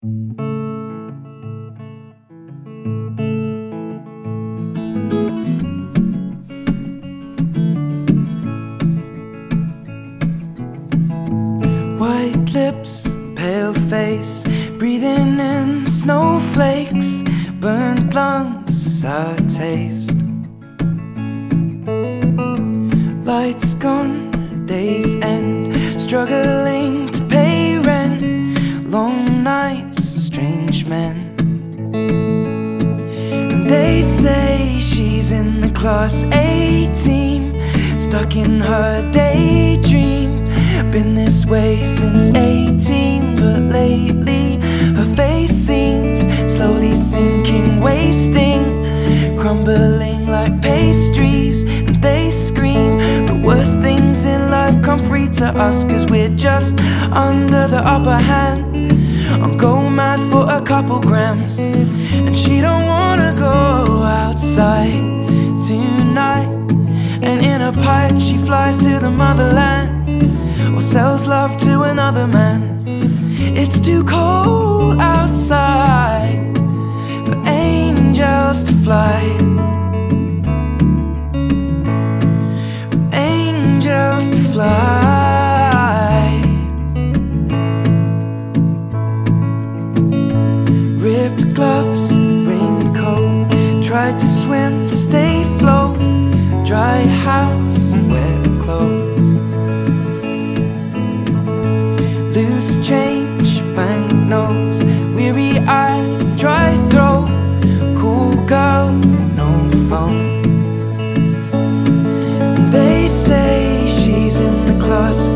White lips, pale face, breathing in snowflakes, burnt lungs I taste. Lights gone, days end, struggling And they say she's in the class A team, stuck in her daydream. Been this way since 18, but lately her face seems slowly sinking, wasting, crumbling like pastries. And they scream the worst things in life come free to us, cause we're just under the upper hand. I'm go mad a couple grams, and she don't wanna go outside tonight. And in a pipe, she flies to the motherland or sells love to another man. It's too cold ripped gloves, raincoat Tried to swim, stay float Dry house, wet clothes. Loose change, banknotes Weary eye, dry throat Cool girl, no phone. They say she's in the class